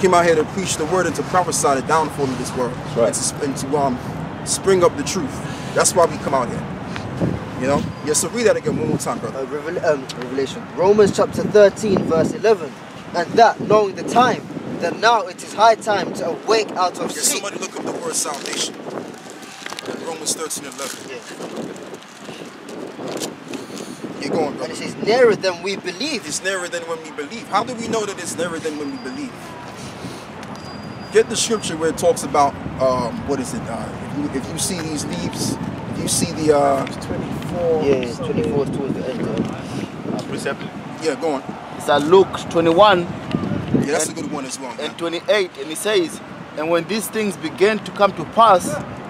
came out here to preach the word and to prophesy the downfall of this world. right. And, to, and to um, spring up the truth. That's why we come out here. You know? Yeah, so read that again one more time, brother. uh, Revel- um, Revelation. Romans chapter 13, verse 11. And that, knowing the time, that now it is high time to awake out of Yeah, sleep. somebody look up the word salvation. Romans 13 and 11. Yeah. You're going, And it says, nearer than we believe. It's nearer than when we believe. How do we know that it's nearer than when we believe? Get the scripture where it talks about um, what is it? Uh, if, you, if you see these leaves, if you see the uh, 24. Yeah, 24 towards the end. uh, yeah, go on. It's at Luke 21 Yeah, that's a good one as well. and man. 28, and it says, And when these things begin to come to pass,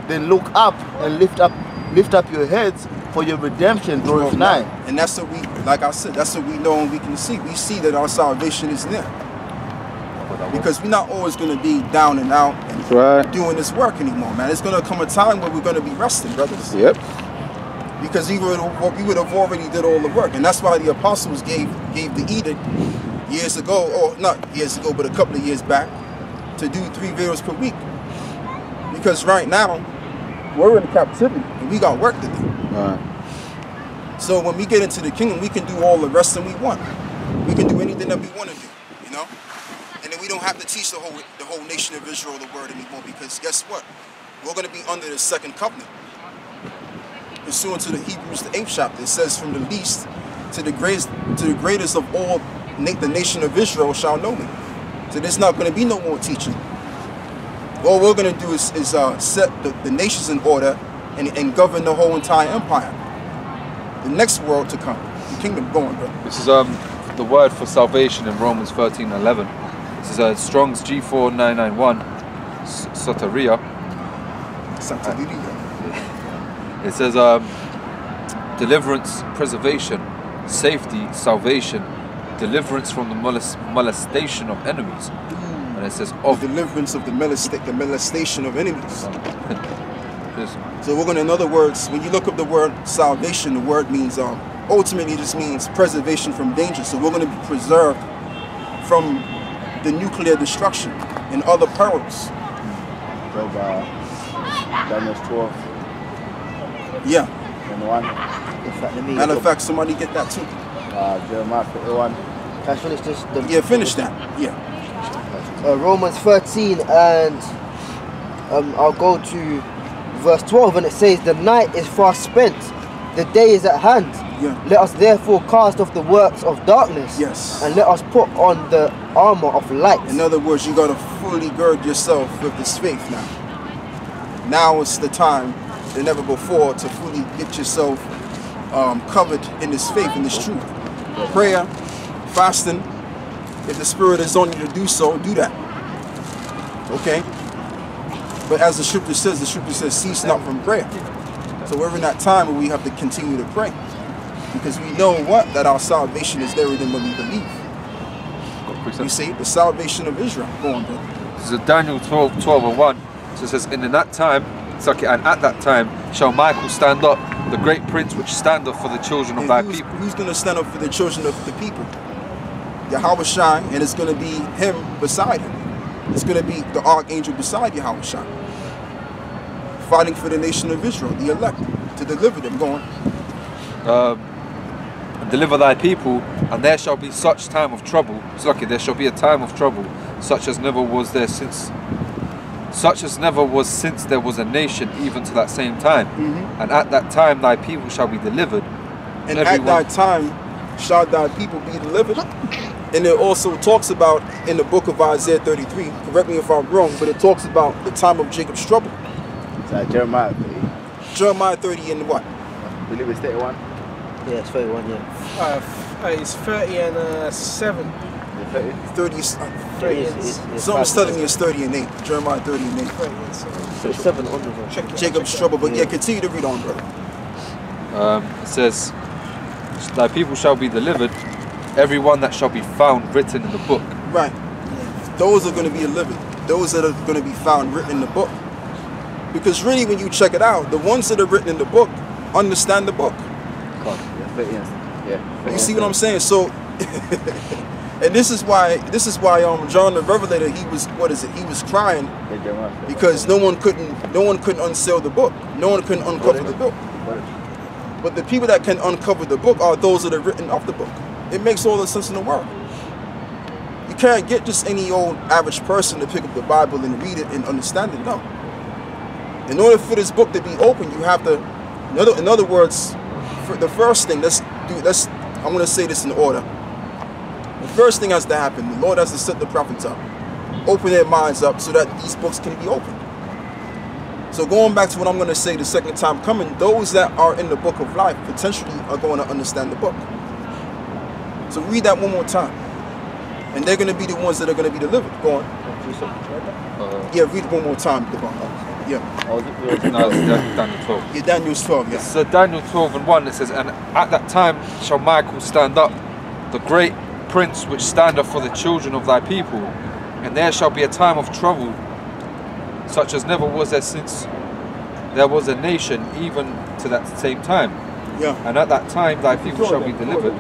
then look up and lift up lift up your heads, for your redemption draweth nigh. And that's what we, like I said, that's what we know and we can see. We see that our salvation is near. Because we're not always going to be down and out and Right. doing this work anymore, man. It's going to come a time where we're going to be resting, brothers. Yep. because he would we would have already did all the work, and that's why the apostles gave gave the edict years ago, or not years ago, but a couple of years back, to do three videos per week. Because right now we're in captivity and we got work to do. Right. So when we get into the kingdom, we can do all the rest that we want. We can do anything that we want to do, you know. Don't have to teach the whole the whole nation of Israel the word anymore because guess what? We're going to be under the second covenant. Pursuant to the Hebrews the eighth chapter, it says, "From the least to the greatest to the greatest of all, the nation of Israel shall know me." So there's not going to be no more teaching. All we're going to do is, is uh, set the, the nations in order and, and govern the whole entire empire. The next world to come, the kingdom going, bro. This is um the word for salvation in Romans 13 11. This is a Strong's G4991, S- Soteria. Lilia. It says um, deliverance, preservation, safety, salvation, deliverance from the molest- molestation of enemies. And it says The of deliverance of the, molesta- the molestation of enemies. So we're going to, in other words, when you look up the word salvation, the word means, um, ultimately just means preservation from danger. So we're going to be preserved from the nuclear destruction and other perils. Job, uh, Daniel 12, Yeah. 21, In fact. Matter of fact, somebody get that too. uh, Jeremiah 31, Can I finish this? The- Yeah, finish that. Yeah. uh, Romans 13 and um, I'll go to verse 12 and it says the night is fast spent the day is at hand Yeah. let us therefore cast off the works of darkness Yes. and let us put on the armor of light In other words, you got to fully gird yourself with this faith now. Now is the time than ever before to fully get yourself um, covered in this faith, in this truth. Prayer, fasting. If the Spirit is on you to do so, do that. Okay? But as the scripture says, the scripture says, cease not from prayer. So we're in that time where we have to continue to pray. Because we know what? That our salvation is nearer than what we believe. We see the salvation of Israel. Go on, brother. This is Daniel 12, 12 and 1. So it says, And in that time, okay, and at that time shall Michael stand up, the great prince which standeth for the children of And thy who's, people. who's going to stand up for the children of the people? Yahawashi, and it's going to be him beside him. It's going to be the archangel beside Yahawashi. Fighting for the nation of Israel, the elect, to deliver them. Going, um, and deliver thy people, and there shall be such time of trouble. It's lucky there shall be a time of trouble, such as never was there since, such as never was since there was a nation, even to that same time. And at that time thy people shall be delivered. and everyone- at that time shall thy people be delivered. And it also talks about in the book of Isaiah 33, correct me if I'm wrong, but it talks about the time of Jacob's trouble. it's uh, Jeremiah 30, Jeremiah 30 and what? I believe it's 31, yeah it's 31 yeah Uh, uh, it's 30 and uh, 7. Is it 30? 30, uh, 30 It's- and, it's- it's something's telling me it's 30 and 8. Jeremiah 30 and 8. 30 and 7. so it's 7 on the Check Jacob's check trouble, but yeah, Yeah. continue to read on, brother. Um, it says, Thy people shall be delivered, every one that shall be found written in the book. Right. Those are going to be delivered. Those that are going to be found written in the book. Because really, when you check it out, the ones that are written in the book understand the book. Yeah, 30 and, yeah. 30 You see what I'm saying? So And this is why this is why um John the Revelator he was what is it? He was crying Yeah, Jeremiah 31. because no one couldn't no one couldn't unseal the book. No one couldn't uncover the book. But the people that can uncover the book are those that are written of the book. It makes all the sense in the world. You can't get just any old average person to pick up the Bible and read it and understand it. No. In order for this book to be open, you have to. In other, in other words, the first thing, let's do. Let's. I'm going to say this in order. The first thing has to happen. The Lord has to set the prophets up, open their minds up, so that these books can be opened. So going back to what I'm going to say the second time coming, those that are in the book of life potentially are going to understand the book. So read that one more time. And they're going to be the ones that are going to be delivered. Go on. Yeah, read it one more time. Devon. Yeah. Oh, was it- it was- no, it's Daniel 12. Yeah, Daniel's 12, yeah. So Daniel 12 and 1 it says, And at that time shall Michael stand up, the great prince which standeth for the children of thy people, and there shall be a time of trouble, such as never was there since there was a nation, even to that same time. Yeah. And at that time thy people shall be delivered,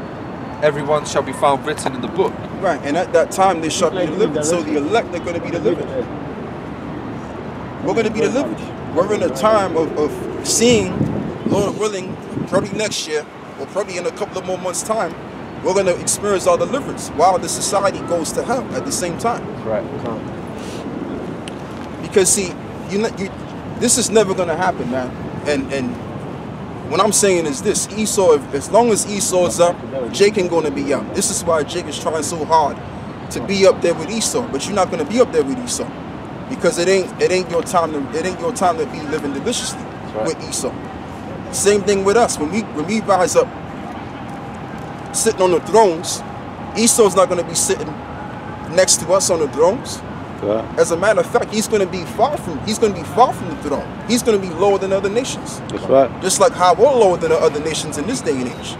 everyone shall be found written in the book. Right. And at that time they shall be delivered. So the elect are going to be delivered. We're going to be delivered. We're in a time of, of seeing, Lord willing, probably next year, or probably in a couple of more months' time, we're going to experience our deliverance while the society goes to hell at the same time. Right. Because see, you, you this is never gonna happen, man. And and what I'm saying is this: Esau, if, as long as Esau is up, Jake ain't gonna be up. This is why Jake is trying so hard to be up there with Esau. But you're not gonna be up there with Esau because it ain't it ain't your time to it ain't your time to be living deliciously right. with Esau. Same thing with us when we when we rise up sitting on the thrones. Esau's not gonna be sitting next to us on the thrones. As a matter of fact, he's going to be far from he's going to be far from the throne. He's going to be lower than other nations, That's right. just like how we're lower than the other nations in this day and age.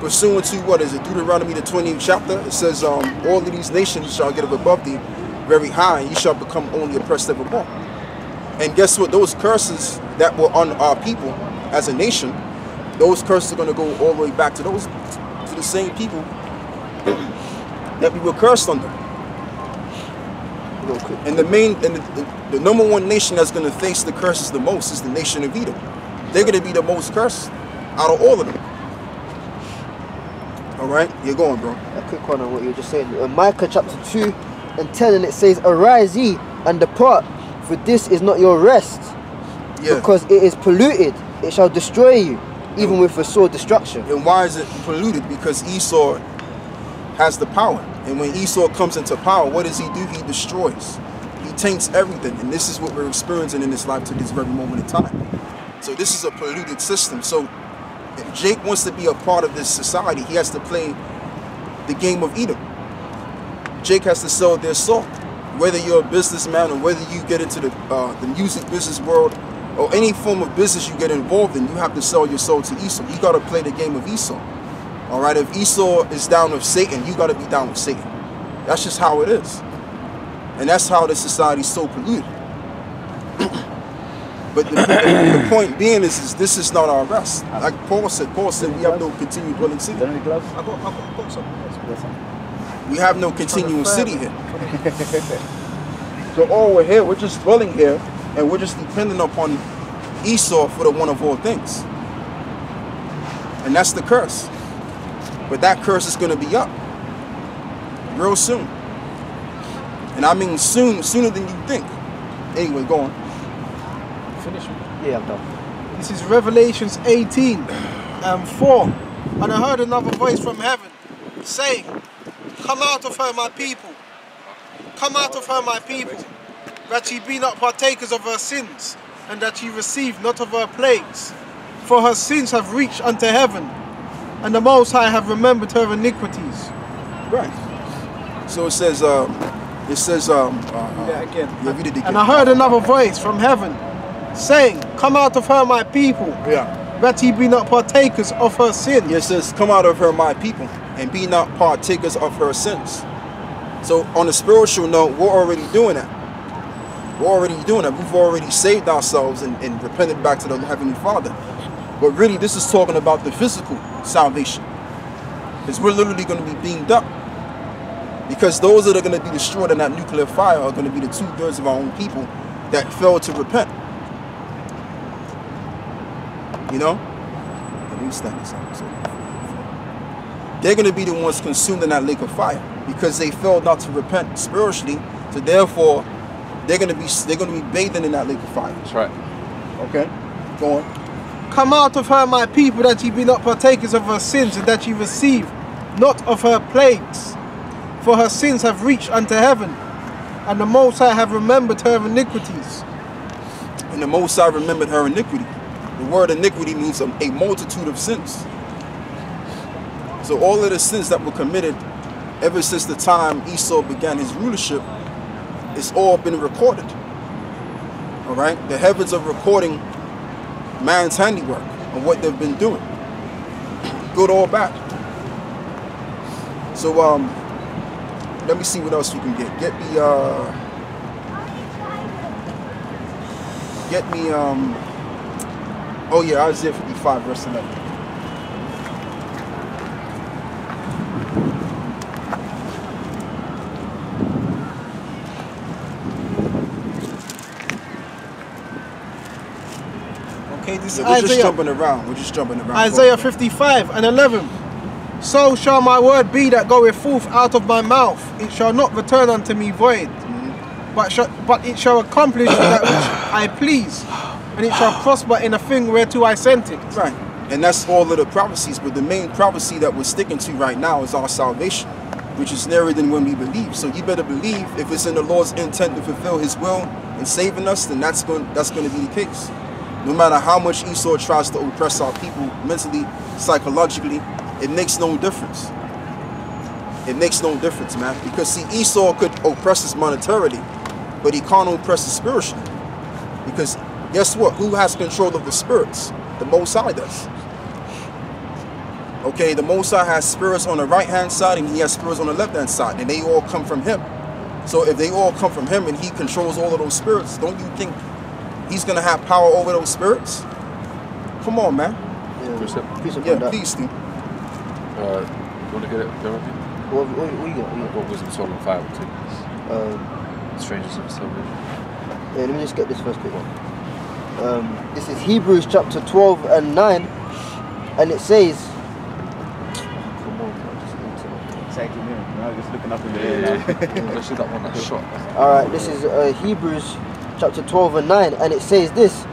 Pursuant to what is it, Deuteronomy the 20th chapter, it says, um, "All of these nations shall get up above thee, very high, and ye shall become only oppressed evermore." And guess what? Those curses that were on our people as a nation, those curses are going to go all the way back to those to the same people that we were cursed under. And the main and the, the, the number one nation that's going to face the curses the most is the nation of Edom. They're going to be the most cursed out of all of them. All right, you're going, bro. A quick one on what you were just saying. Uh, Micah chapter 2 and 10, and it says, Arise ye and depart, for this is not your rest, Yeah. because it is polluted. It shall destroy you, even with a sore destruction. and why is it polluted? Because Esau has the power, and when Esau comes into power, what does he do? He destroys. He taints everything, and this is what we're experiencing in this life to this very moment in time. So this is a polluted system. So if Jake wants to be a part of this society, he has to play the game of Edom. Jake has to sell their soul. Whether you're a businessman or whether you get into the uh, the music business world or any form of business you get involved in, you have to sell your soul to Esau. You got to play the game of Esau. All right, if Esau is down with Satan, you got to be down with Satan. That's just how it is, and that's how the society's so polluted. but the, the point being is, is this is not our rest. Like Paul said, Paul said we have no continued dwelling city. Is there any gloves? I got, I got, I got some. Yes, sir. We have no continuing city here. so all we're here, we're just dwelling here, and we're just depending upon Esau for the one of all things. And that's the curse. But that curse is going to be up real soon. And I mean soon, sooner than you think. Anyway, go on. Finish Yeah, I'm done. This is Revelations 18 and 4. And I heard another voice from heaven saying, Come out of her, my people. Come out of her, my people, that ye be not partakers of her sins, and that ye receive not of her plagues. For her sins have reached unto heaven, and the Most High have remembered her iniquities. Right. So it says, uh, it says, um, uh, uh, Yeah, again. yeah, read it again. And I heard another voice from heaven saying, Come out of her, my people, yeah. that ye be not partakers of her sins. It says, Come out of her, my people, and be not partakers of her sins. So, on a spiritual note, we're already doing that. We're already doing that. We've already saved ourselves and, and repented back to the Heavenly Father. But really, this is talking about the physical salvation. Because we're literally going to be beamed up. Because those that are going to be destroyed in that nuclear fire are going to be the two thirds of our own people that failed to repent. You know? Let me stand this up. So they're going to be the ones consumed in that lake of fire because they failed not to repent spiritually. So therefore, they're going to be they're going to be bathing in that lake of fire. That's right. Okay, go on. Come out of her, my people, that ye be not partakers of her sins, and that ye receive not of her plagues. For her sins have reached unto heaven, and the Most High have remembered her iniquities. And the Most High remembered her iniquity. The word iniquity means a, a multitude of sins. So all of the sins that were committed ever since the time Esau began his rulership, it's all been recorded. All right, the heavens are recording man's handiwork and what they've been doing, good or bad. So um, let me see what else we can get. Get me uh, get me um. Oh yeah, Isaiah 55 verse 11. This is Yeah, we're just Isaiah, jumping around. We're just jumping around. Isaiah 55 and 11. So shall my word be that goeth forth out of my mouth. It shall not return unto me void, mm-hmm. but, shall, but it shall accomplish that which I please, and it shall prosper in a thing whereto I sent it. Right. And that's all of the prophecies, but the main prophecy that we're sticking to right now is our salvation, which is nearer than when we believe. So you better believe if it's in the Lord's intent to fulfill his will and saving us, then that's going that's going to be the case. No matter how much Esau tries to oppress our people mentally, psychologically, it makes no difference. It makes no difference, man. Because see, Esau could oppress us monetarily, but he can't oppress us spiritually. Because guess what? Who has control of the spirits? The Most High does. Okay, the Most High has spirits on the right hand side and he has spirits on the left hand side, and they all come from him. So if they all come from him and he controls all of those spirits, don't you think he's gonna have power over those spirits? Come on, man. Yeah, Precept. precept Yeah, please, Steve. Uh, you want to get it, Jeremy? What, what, what you got? What you What was in Solomon 5 or 2? got? Um, Strangers of salvation. Yeah, let me just get this first quick one. Um, this is Hebrews chapter 12 and 9, and it says, Come on, bro, just internet. Exactly, man. Now just looking up in the air now. Especially that one that shot. Alright, this is uh, Hebrews chapter 12 and 9, and it says this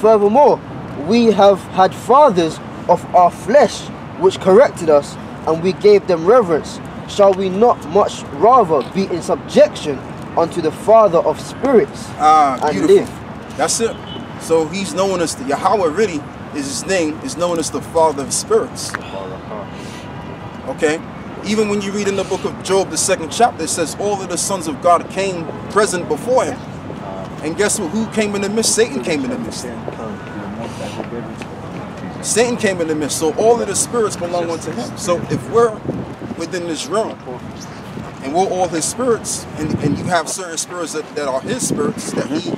Furthermore, we have had fathers of our flesh which corrected us, and we gave them reverence. Shall we not much rather be in subjection unto the Father of spirits Ah, and beautiful. live? That's it. So he's known as the Yahweh really is his name, is known as the Father of Spirits. Okay? Even when you read in the book of Job, the second chapter, it says all of the sons of God came present before him. And guess what? Who came in the midst? Satan came in the midst. Satan came in the midst. So all of the spirits belong unto him. So if we're within this realm and we're all his spirits, and, and you have certain spirits that, that are his spirits that he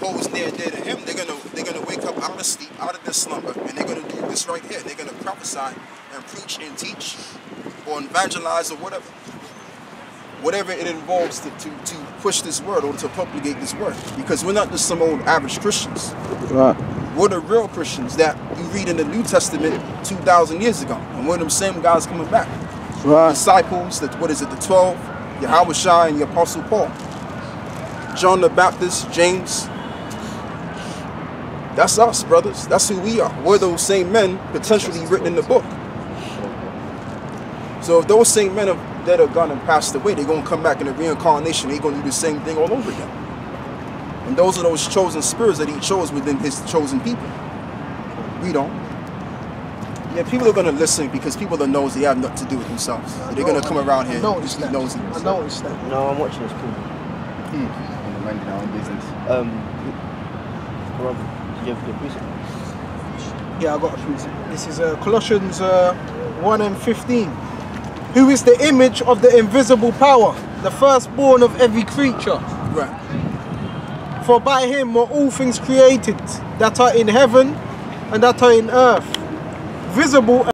holds near dear to him, they're gonna they're gonna wake up out of sleep, out of their slumber, and they're gonna do this right here. They're gonna prophesy and preach and teach or evangelize or whatever. Whatever it involves to, to, to push this word or to propagate this word. Because we're not just some old average Christians. Right. We're the real Christians that you read in the New Testament 2,000 years ago. And we're them same guys coming back. Right. Disciples, that what is it, the 12, Yahawashi and the Apostle Paul. John the Baptist, James. That's us, brothers. That's who we are. We're those same men potentially written in the book. So if those same men have that are gone and passed away, they're gonna come back in the reincarnation, they're gonna do the same thing all over again. And those are those chosen spirits that he chose within his chosen people. We don't. Yeah, people are gonna listen because people that knows they have nothing to do with themselves. So they're gonna come around here I and noticed just be that. nosy. I noticed that. No, I'm watching this cool. And minding our own business. Um, Rob, did you have your precept? Yeah, I got a precept. This is uh, Colossians uh, 1 and 15. Who is the image of the invisible power, the firstborn of every creature? Right. For by him were all things created that are in heaven and that are in earth, visible